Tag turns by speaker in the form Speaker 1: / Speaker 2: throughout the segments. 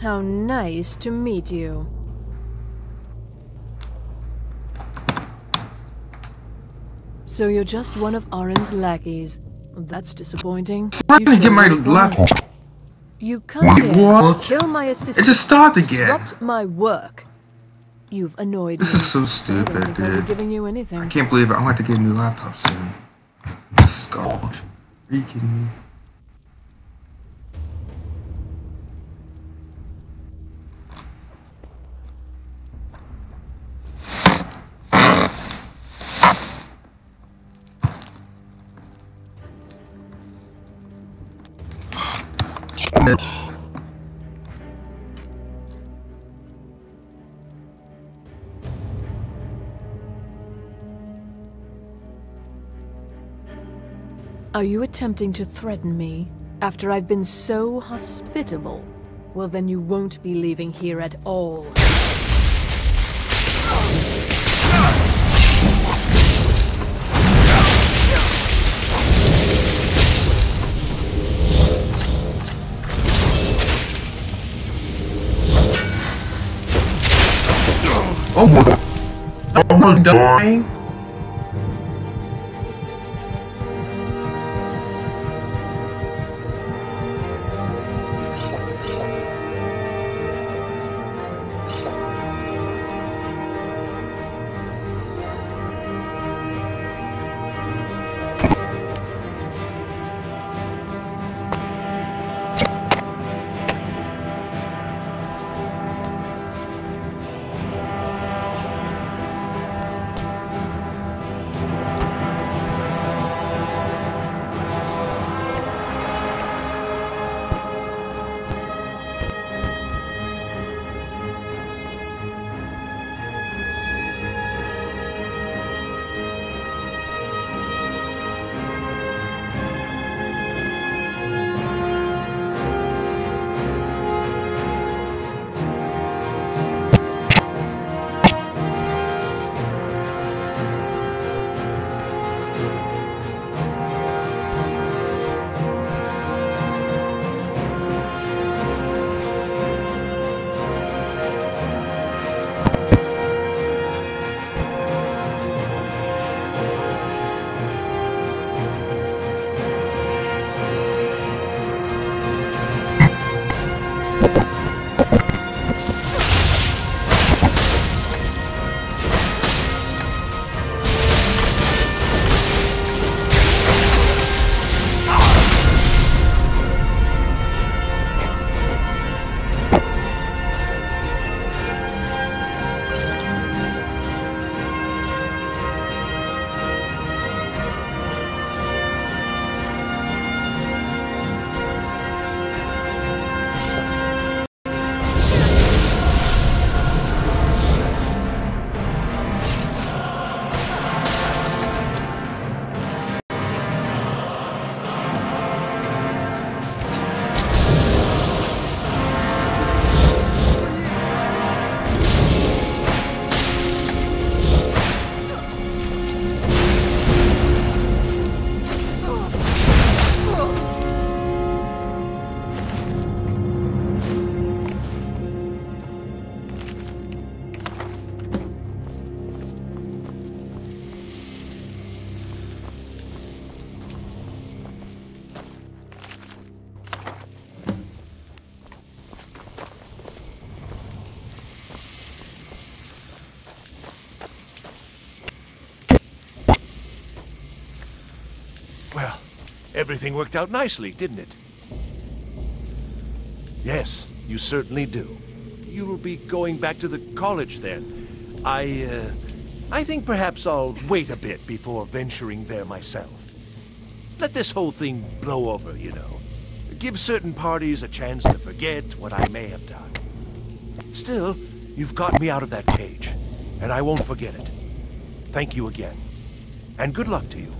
Speaker 1: How nice to meet you. So you're just one of Arin's lackeys. That's disappointing.
Speaker 2: I'm to get my laptop.
Speaker 1: You come here,
Speaker 2: What?
Speaker 1: kill my assistant,
Speaker 2: It just started again.
Speaker 1: disrupt my work. You've annoyed
Speaker 2: This
Speaker 1: me.
Speaker 2: is so stupid,
Speaker 1: be
Speaker 2: dude.
Speaker 1: giving you anything.
Speaker 2: I can't believe it. I'm going to have to get a new laptop soon. Scotch. Are you kidding me?
Speaker 1: Are you attempting to threaten me after I've been so hospitable? Well, then you won't be leaving here at all.
Speaker 2: Oh my god. Oh I'm dying.
Speaker 3: Everything worked out nicely, didn't it? Yes, you certainly do. You'll be going back to the college then. I, uh, I think perhaps I'll wait a bit before venturing there myself. Let this whole thing blow over, you know. Give certain parties a chance to forget what I may have done. Still, you've got me out of that cage, and I won't forget it. Thank you again. And good luck to you.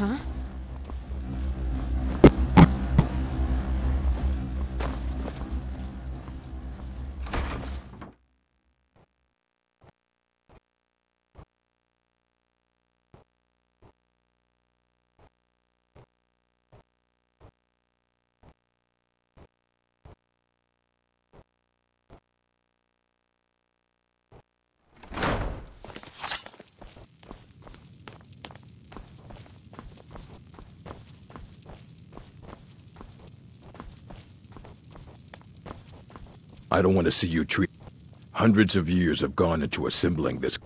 Speaker 1: Huh?
Speaker 4: I don't want to see you treat... Hundreds of years have gone into assembling this...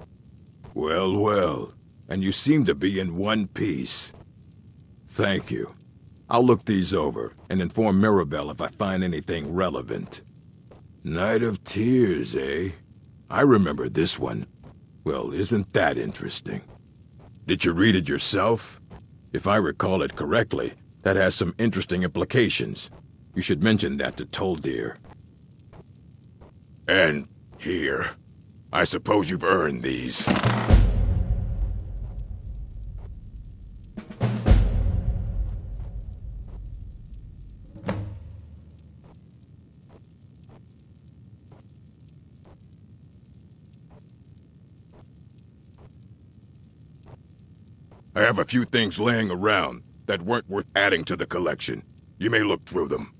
Speaker 4: Well, well. And you seem to be in one piece. Thank you. I'll look these over and inform Mirabelle if I find anything relevant. Night of Tears, eh? I remember this one. Well, isn't that interesting? Did you read it yourself? If I recall it correctly, that has some interesting implications. You should mention that to Tolfdir. And here. I suppose you've earned these. I have a few things laying around that weren't worth adding to the collection. You may look through them.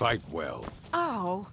Speaker 4: Fight well.
Speaker 1: Ow.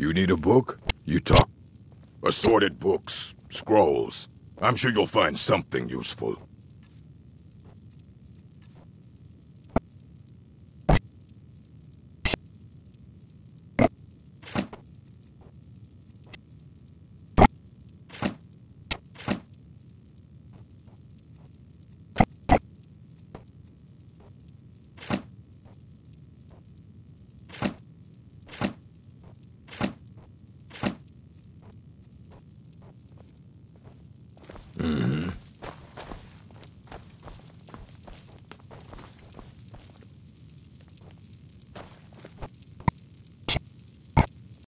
Speaker 1: You need a book? You talk... Assorted books, scrolls. I'm sure you'll find something useful.